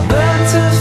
burn to